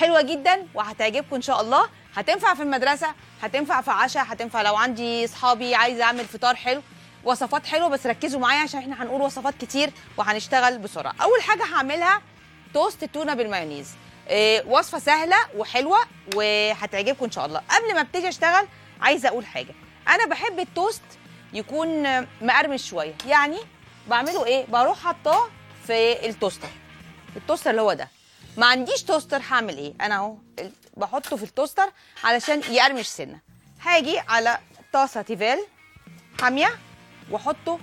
حلوة جدا وهتعجبكم إن شاء الله. هتنفع في المدرسة هتنفع في عشاء هتنفع لو عندي اصحابي عايزه أعمل فطار حلو وصفات حلوة بس ركزوا معايا عشان إحنا هنقول وصفات كتير وهنشتغل بسرعة. أول حاجة هعملها توست تونه بالمايونيز. إيه وصفة سهلة وحلوة وهتعجبكم إن شاء الله. قبل ما ابتدي أشتغل عايزة أقول حاجة. أنا بحب التوست يكون مقرمش شوية. يعني بعمله إيه؟ بروح حطاه في ال toaster ال toaster اللي هو ده. ما عنديش toaster هعمل إيه؟ أنا اهو بحطه في ال toaster علشان يقرمش سنة. هاجي على طاسة تيفال حامية واحطه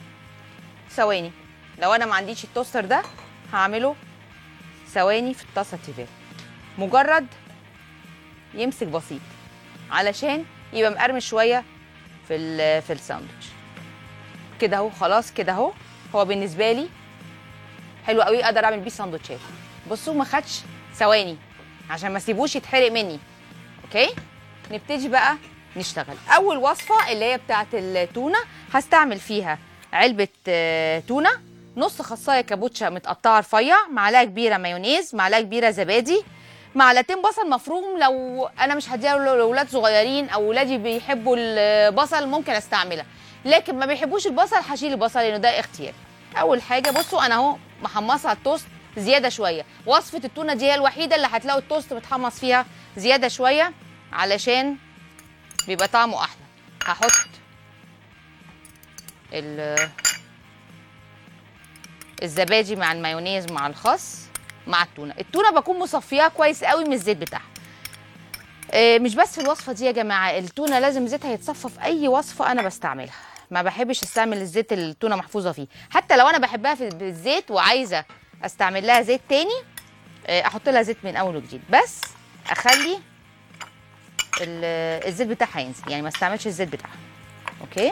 ثواني. لو أنا ما عنديش ال toaster ده هعمله ثواني في الطاسة تيفال. مجرد يمسك بسيط علشان يبقى مقرمش شوية في في الساندوتش. كده اهو خلاص كده اهو. هو بالنسبة لي حلو قوي أقدر اعمل بيه ساندوتشات. بصوا ما خدش ثواني عشان ما اسيبوش يتحرق مني. okay؟ نبتدي بقى نشتغل. أول وصفة اللي هي بتاعه التونة هستعمل فيها علبة آه، تونة نص خساية كابوتشا متقطعة رفيع معلقة كبيرة مايونيز معلقة كبيرة زبادي معلقتين بصل مفروم. لو أنا مش هديها لأولاد صغيرين أو ولادي بيحبوا البصل ممكن أستعملها. لكن ما بيحبوش البصل هشيل البصل لأنه ده اختياري. أول حاجة بصوا أنا أهو محمصة على التوست. زيادة شوية. وصفة التونة دي هي الوحيدة اللي هتلاقوا التوست متحمص فيها زيادة شوية علشان بيبقى طعمه أحلى. هحط ال- الزبادي مع المايونيز مع الخس مع التونة. التونة بكون مصفياها كويس قوي من الزيت بتاعها. آه، مش بس في الوصفة دي يا جماعة التونة لازم زيتها يتصفى في أي وصفة أنا بستعملها. ما بحبش أستعمل الزيت التونة محفوظة فيه. حتى لو أنا بحبها في بالزيت وعايزة أستعمل لها زيت تاني. آه، أحط لها زيت من أول وجديد. بس أخلي ال- الزيت بتاعها ينزل. يعني ما استعملش الزيت بتاعها. أوكي؟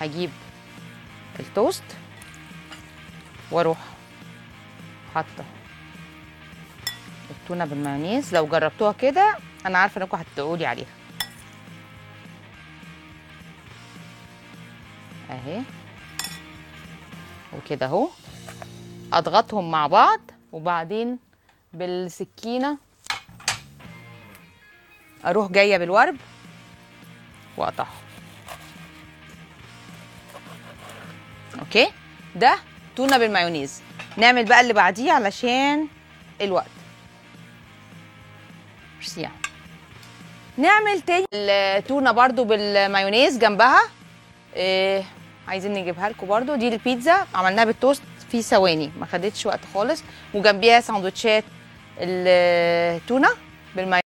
هجيب التوست وأروح حاطة التونة بالمايونيز. لو جربتوها كده أنا عارفة إنكم هتقولي عليها. اهي. وكده اهو. اضغطهم مع بعض وبعدين بالسكينة أروح جاية بالورب واقطعهم. okay؟ ده تونة بالمايونيز. نعمل بقى اللي بعديه علشان الوقت يا. نعمل تاني التونه برضو بالمايونيز جنبها. إيه عايزين نجيبها لكم برضو دي البيتزا عملناها بالتوست في ثواني ما خدتش وقت خالص. وجنبيها سندوتشات التونة بالمايونيز.